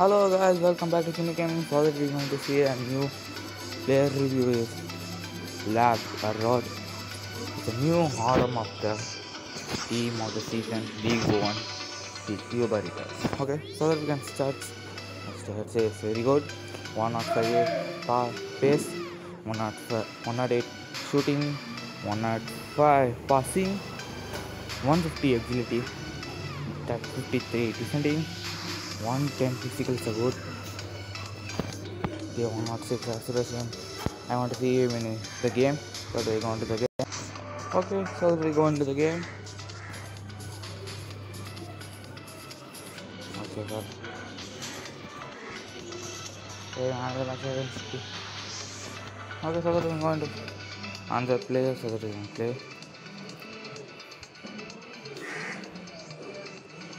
Hello guys, welcome back to Sheenu Gaming. That we're going to see a new player review is Lab or Rod. It's a new autumn of the team of the season League One, the Reapers. Okay, so that we can start. Let's say it's very good. 105 pa- pace, 105 108 shooting, 105 passing, 150 agility, that 53 defending, 110 physical support. They 106 uh, acceleration. I want to see him in the game. So they go into the game. Okay, so we go into the game. Okay, sir. Okay, another match Okay, so that we're going to another player so we can play.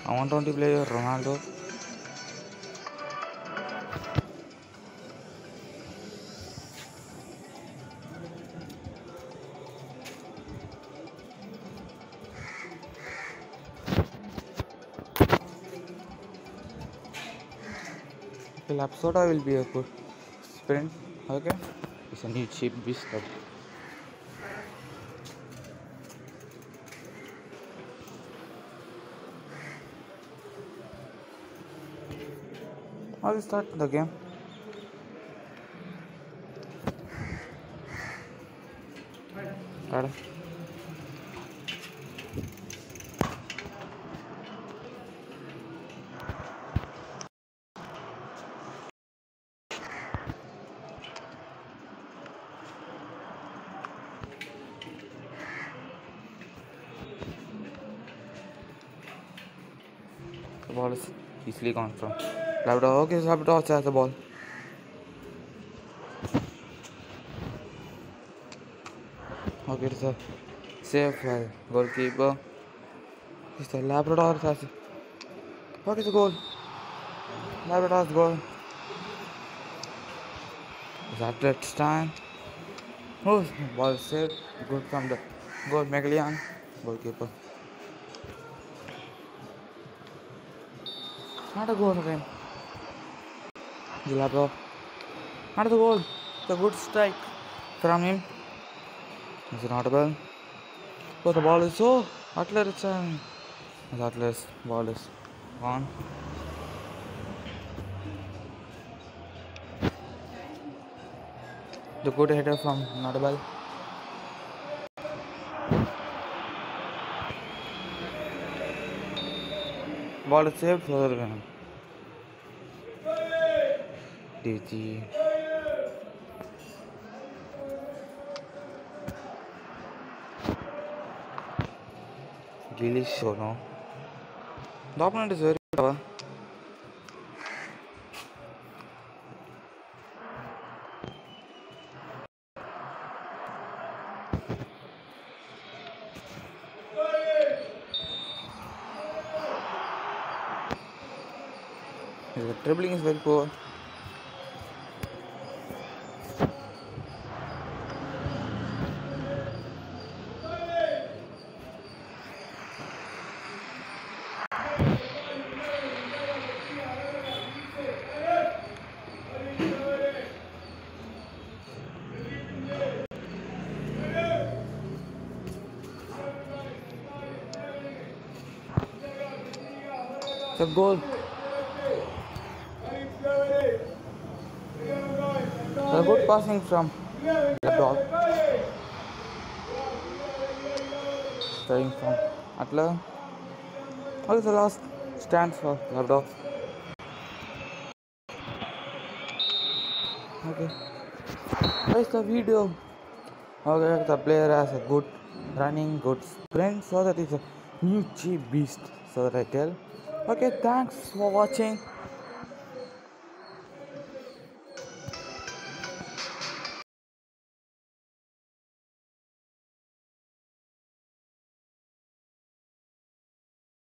I want 20 player Ronaldo. Okay, Lapsota will be a good sprint. Okay, it's a new cheap beast. but- I'll start the game. Start. The ball is easily gone from Labrador. Okay, Labrador has the ball. Okay, it's a safe by goalkeeper. It's the Labrador has. Okay, the goal. Labrador's goal. Is that time? Oh, ball saved. Good from the goal, Meglian, goalkeeper. Not a goal again. Laborde. Not the goal. The good strike from him. Is it audible? But the ball is so. Atler is um, the Atler's ball is gone. The good header from Notable. Ball is saved for the win. DG. Really sure, no? The opponent is very clever. The dribbling is very poor. The goal. The good passing from Laborde. Starting from Atler. What is the last stand for Laborde? Okay. Where's the video? Okay, the player has a good running, good sprint, so that is a new cheap beast. So that I tell. Okay, thanks for watching.